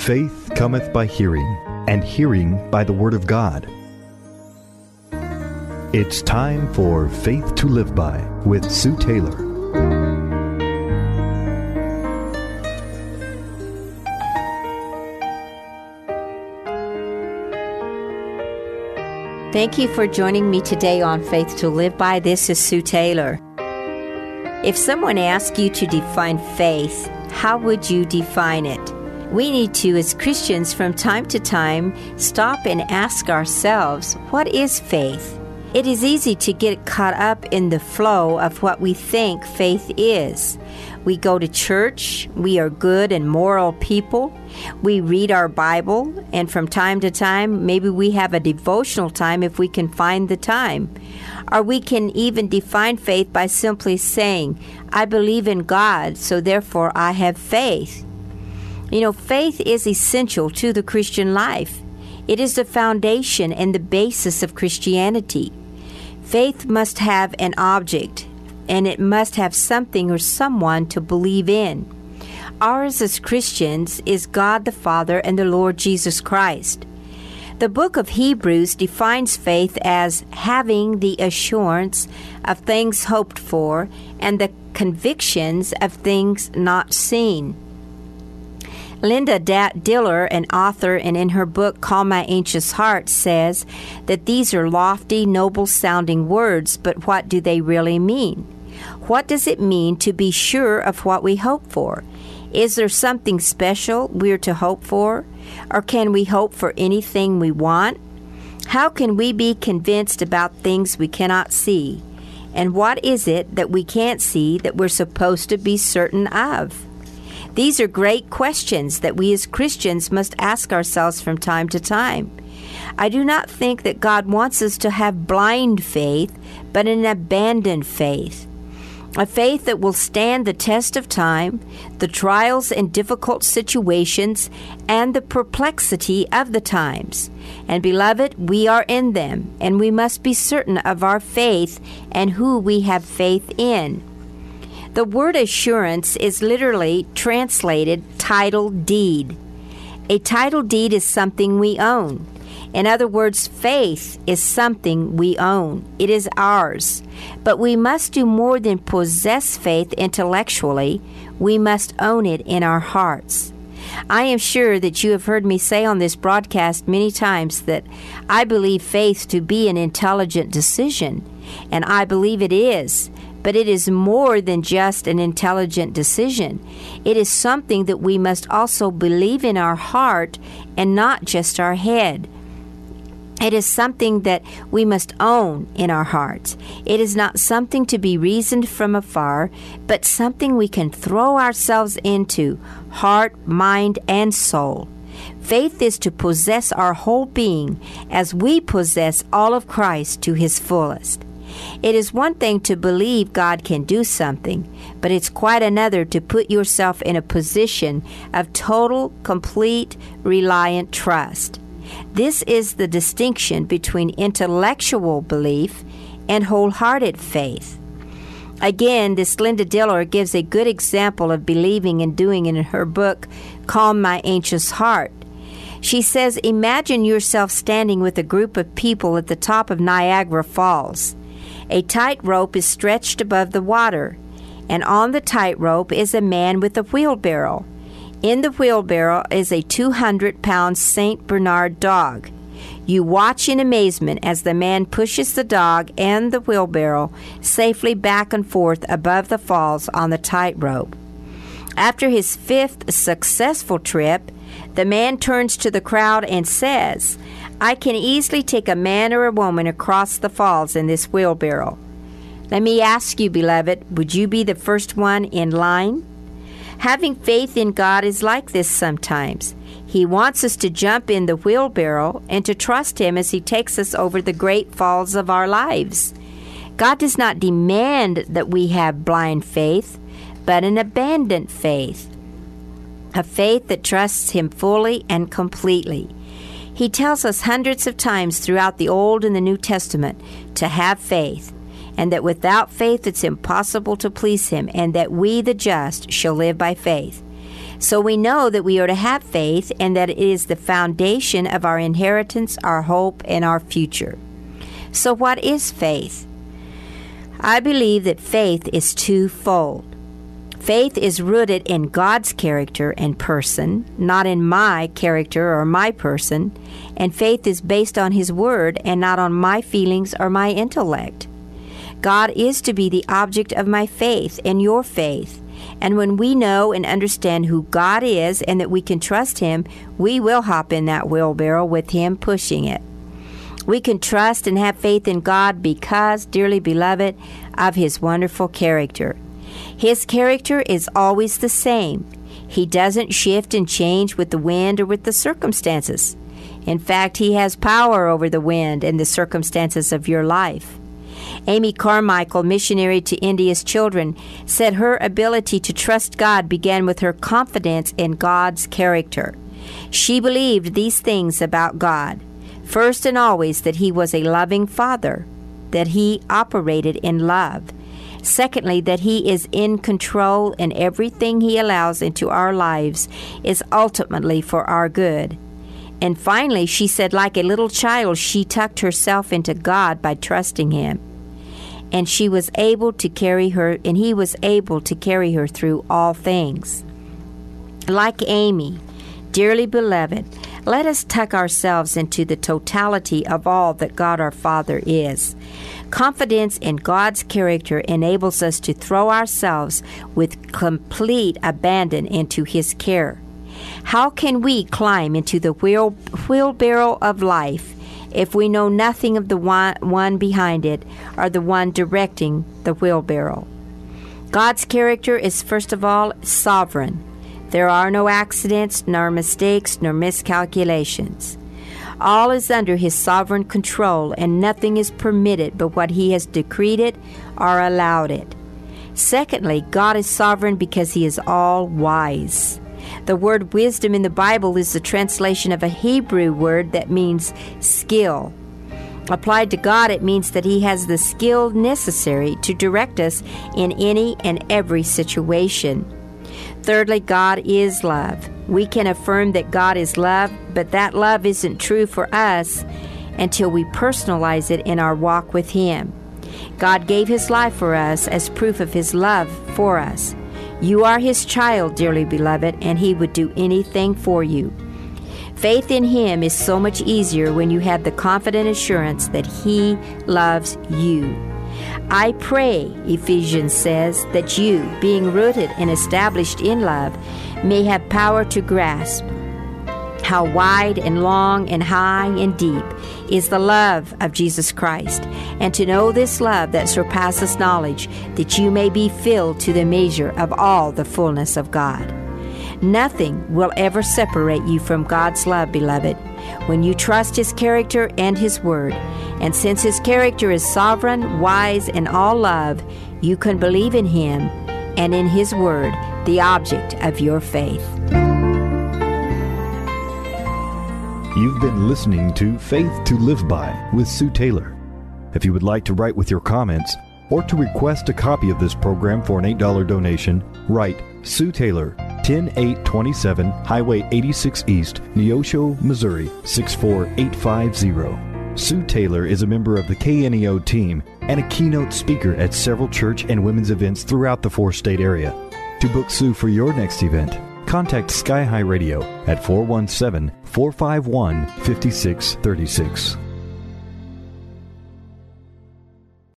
Faith cometh by hearing, and hearing by the Word of God. It's time for Faith to Live By with Sue Taylor. Thank you for joining me today on Faith to Live By. This is Sue Taylor. If someone asked you to define faith, how would you define it? We need to, as Christians, from time to time, stop and ask ourselves, what is faith? It is easy to get caught up in the flow of what we think faith is. We go to church, we are good and moral people, we read our Bible, and from time to time, maybe we have a devotional time if we can find the time. Or we can even define faith by simply saying, I believe in God, so therefore I have faith. You know, faith is essential to the Christian life. It is the foundation and the basis of Christianity. Faith must have an object, and it must have something or someone to believe in. Ours as Christians is God the Father and the Lord Jesus Christ. The book of Hebrews defines faith as having the assurance of things hoped for and the convictions of things not seen. Linda Dillow, an author, and in her book Calm My Anxious Heart, says that these are lofty, noble sounding words, but what do they really mean? What does it mean to be sure of what we hope for? Is there something special we're to hope for? Or can we hope for anything we want? How can we be convinced about things we cannot see? And what is it that we can't see that we're supposed to be certain of? These are great questions that we as Christians must ask ourselves from time to time. I do not think that God wants us to have blind faith, but an abandoned faith. A faith that will stand the test of time, the trials and difficult situations, and the perplexity of the times. And beloved, we are in them, and we must be certain of our faith and who we have faith in. The word assurance is literally translated title deed. A title deed is something we own. In other words, faith is something we own. It is ours. But we must do more than possess faith intellectually, we must own it in our hearts. I am sure that you have heard me say on this broadcast many times that I believe faith to be an intelligent decision, and I believe it is. But it is more than just an intelligent decision. It is something that we must also believe in our heart and not just our head. It is something that we must own in our hearts. It is not something to be reasoned from afar, but something we can throw ourselves into, heart, mind, and soul. Faith is to possess our whole being as we possess all of Christ to his fullest. It is one thing to believe God can do something, but it's quite another to put yourself in a position of total, complete, reliant trust. This is the distinction between intellectual belief and wholehearted faith. Again, this Linda Dillow gives a good example of believing and doing in her book, Calm My Anxious Heart. She says, Imagine yourself standing with a group of people at the top of Niagara Falls. A tightrope is stretched above the water, and on the tightrope is a man with a wheelbarrow. In the wheelbarrow is a 200 pound St. Bernard dog. You watch in amazement as the man pushes the dog and the wheelbarrow safely back and forth above the falls on the tightrope. After his fifth successful trip, the man turns to the crowd and says, I can easily take a man or a woman across the falls in this wheelbarrow. Let me ask you, beloved, would you be the first one in line? Having faith in God is like this sometimes. He wants us to jump in the wheelbarrow and to trust Him as He takes us over the great falls of our lives. God does not demand that we have blind faith, but an abandoned faith, a faith that trusts Him fully and completely. He tells us hundreds of times throughout the Old and the New Testament to have faith, and that without faith it's impossible to please Him, and that we, the just, shall live by faith. So we know that we are to have faith and that it is the foundation of our inheritance, our hope, and our future. So, what is faith? I believe that faith is twofold. Faith is rooted in God's character and person, not in my character or my person, and faith is based on His Word and not on my feelings or my intellect. God is to be the object of my faith and your faith. And when we know and understand who God is and that we can trust Him, we will hop in that wheelbarrow with Him pushing it. We can trust and have faith in God because, dearly beloved, of His wonderful character. His character is always the same. He doesn't shift and change with the wind or with the circumstances. In fact, He has power over the wind and the circumstances of your life. Amy Carmichael, missionary to India's children, said her ability to trust God began with her confidence in God's character. She believed these things about God. First and always, that He was a loving Father, that He operated in love. Secondly, that He is in control and everything He allows into our lives is ultimately for our good. And finally, she said, like a little child, she tucked herself into God by trusting Him. And she was able to carry her, and He was able to carry her through all things. Like Amy, dearly beloved, let us tuck ourselves into the totality of all that God our Father is. Confidence in God's character enables us to throw ourselves with complete abandon into His care. How can we climb into the wheel, wheelbarrow of life if we know nothing of the one, one behind it or the one directing the wheelbarrow? God's character is first of all sovereign. There are no accidents, nor mistakes, nor miscalculations. All is under his sovereign control, and nothing is permitted but what he has decreed it or allowed it. Secondly, God is sovereign because he is all wise. The word wisdom in the Bible is the translation of a Hebrew word that means skill. Applied to God, it means that He has the skill necessary to direct us in any and every situation. Thirdly, God is love. We can affirm that God is love, but that love isn't true for us until we personalize it in our walk with Him. God gave His life for us as proof of His love for us. You are His child, dearly beloved, and He would do anything for you. Faith in Him is so much easier when you have the confident assurance that He loves you. I pray, Ephesians says, that you, being rooted and established in love, may have power to grasp how wide and long and high and deep is the love of Jesus Christ, and to know this love that surpasses knowledge, that you may be filled to the measure of all the fullness of God. Nothing will ever separate you from God's love, beloved, when you trust His character and His word. And since His character is sovereign, wise, and all love, you can believe in Him and in His word, the object of your faith. You've been listening to Faith to Live By with Sue Taylor. If you would like to write with your comments or to request a copy of this program for an $8 donation, write Sue Taylor, 10827 Highway 86 East, Neosho, Missouri 64850. Sue Taylor is a member of the KNEO team and a keynote speaker at several church and women's events throughout the four state area. To book Sue for your next event, contact Sky High Radio at 417 451 5636.